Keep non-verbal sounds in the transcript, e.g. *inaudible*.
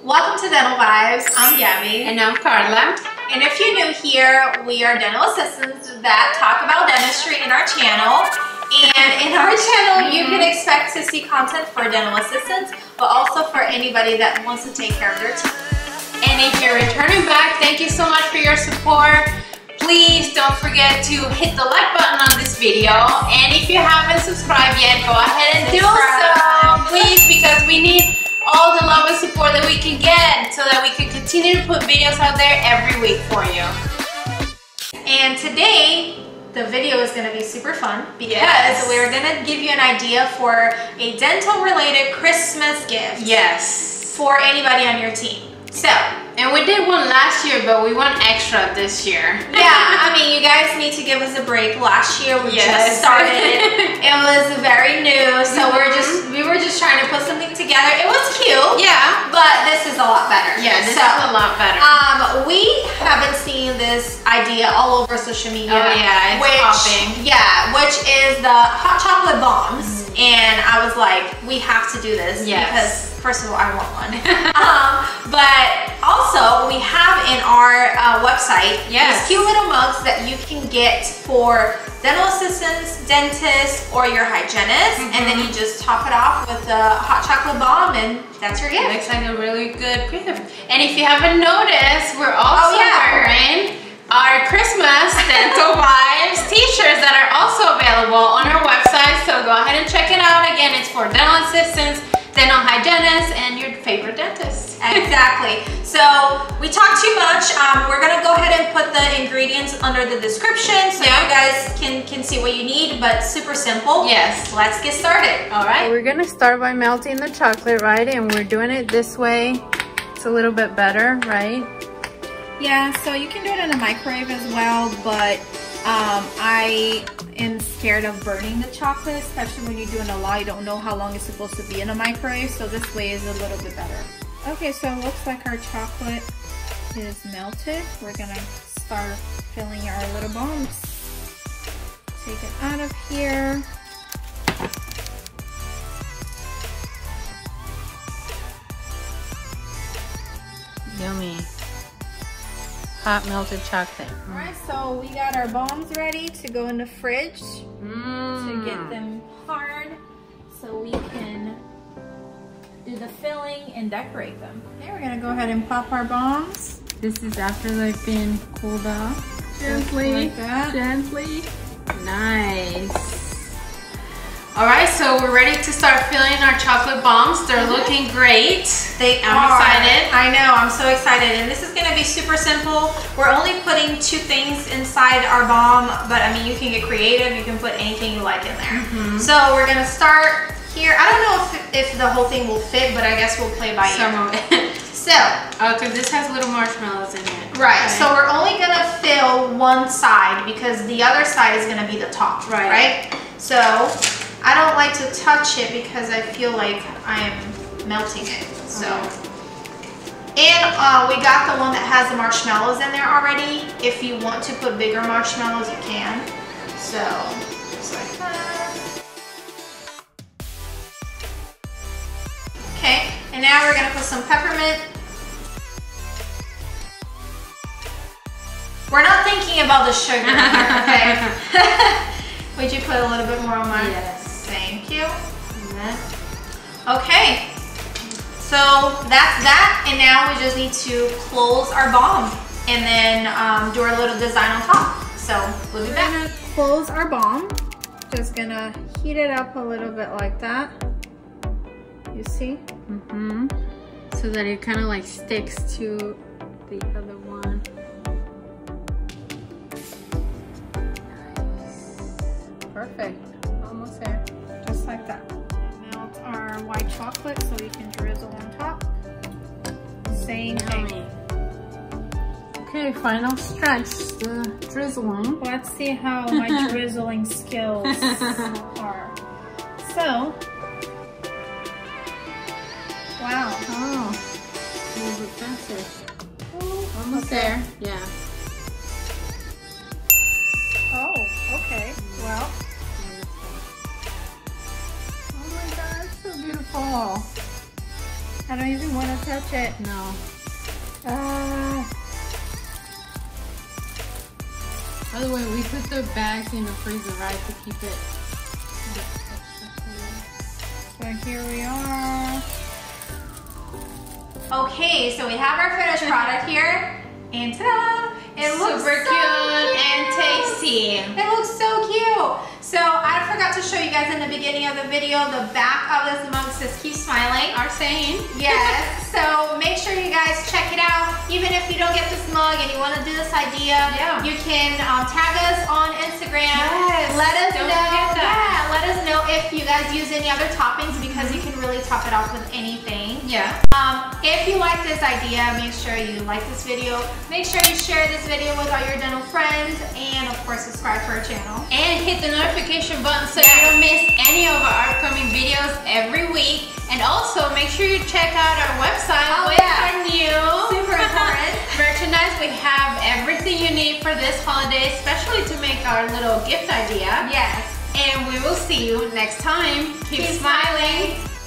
Welcome to Dental Vibes. I'm Gabby. And I'm Carla. And if you're new here, we are dental assistants that talk about dentistry in our channel. And in our channel, you can expect to see content for dental assistants, but also for anybody that wants to take care of their teeth. And if you're returning back, thank you so much for your support. Please don't forget to hit the like button on this video. And if you haven't subscribed yet, go ahead and do so, please, because we need all the love and support that we can get so that we can continue to put videos out there every week for you. And today, the video is going to be super fun because Yes. we're going to give you an idea for a dental related Christmas gift Yes. for anybody on your team. So, And we did one last year, but we want extra this year. yeah, I mean, you guys need to give us a break. Last year we Yes. just started. *laughs* it was very new, so we're just we were just trying to put something together. It was cute, Yeah. but this is a lot better. Yeah, this so, is a lot better. Um, we haven't seen this idea all over social media. Oh, yeah, it's which, popping. Yeah, which is the hot chocolate bombs, and I was like, we have to do this Yes. because first of all, I want one. *laughs* um, but also we have in our uh, website Yes. these cute little mugs that you can get for dental assistants, dentists, or your hygienist, and then you just top it off with a hot chocolate bomb, and that's your gift. It looks like a really good gift. And if you haven't noticed, we're also Oh, yeah. wearing our Christmas out. For dental assistants, dental hygienists, and your favorite dentist. Exactly. So we talked too much. Um, we're gonna go ahead and put the ingredients under the description so Yeah. you guys can can see what you need. But super simple. Yes. Let's get started. All right. We're gonna start by melting the chocolate, right? And we're doing it this way. It's a little bit better, right? Yeah, so you can do it in the microwave as well, but um, I am scared of burning the chocolate, especially when you're doing a lot. You don't know how long it's supposed to be in a microwave, so this way is a little bit better. Okay, so it looks like our chocolate is melted. We're gonna start filling our little bombs. Take it out of here. Hot melted chocolate. All right, so we got our bombs ready to go in the fridge. Mm. to get them hard so we can do the filling and decorate them. Okay, we're gonna go ahead and pop our bombs. This is after they've been cooled off. Gently, like gently. Nice. All right, so we're ready to start filling our chocolate bombs. They're looking great. They I'm are. excited. I know. I'm so excited. And this is gonna be super simple. We're only putting two things inside our bomb, but I mean, you can get creative. You can put anything you like in there. Mm-hmm. So we're gonna start here. I don't know if, if the whole thing will fit, but I guess we'll play by Some ear. of it. *laughs* So, Oh, because this has little marshmallows in it. right. Okay. So we're only gonna fill one side because the other side is gonna be the top. Right. Right. So I don't like to touch it because I feel like I am melting it. So. And uh, we got the one that has the marshmallows in there already. If you want to put bigger marshmallows, you can. So, just like that. Okay, and now we're gonna put some peppermint. We're not thinking about the sugar *laughs* okay? *laughs* Would you put a little bit more on mine? Yes. Thank you. And Okay, so that's that, and now we just need to close our bomb and then um, do our little design on top. So we'll be We're back. gonna close our bomb. Just gonna heat it up a little bit like that. You see? Mm-hmm. So that it kind of like sticks to the other one. Nice. Perfect. Almost there. That. Melt our white chocolate so you can drizzle on top. Same thing. Okay, final stretch, the drizzling. Let's see how my *laughs* drizzling skills *laughs* are. So, wow. Oh, a little bit faster. Oh, Almost there. Yeah. I don't even want to touch it. No. Uh, By the way, we put the bags in the freezer, right, to keep it. so here we are. Okay, so we have our finished product here. And ta-da! It looks Super so cute and tasty. It looks so cute. So I forgot to show you guys in the beginning of the video, the back of this mug says keep smiling. Our saying. Yes, *laughs* so make sure you guys check it out. Even if you don't get this mug and you want to do this idea, Yeah. you can um, tag us on Instagram. Yes, Let us don't know. Yeah, let us know if you guys use any other toppings because you can really top it off with anything. Yeah. Um, if you like this idea, make sure you like this video. Make sure you share this video with all your dental friends and of course subscribe to our channel. And hit the notification button so Yes. you don't miss any of our upcoming videos every week. And also make sure you check out our website Oh, with yeah. our new Super important. *laughs* merchandise. We have everything you need for this holiday, especially to make our little gift idea. Yes. And we will see you next time. Keep, Keep smiling. smiling.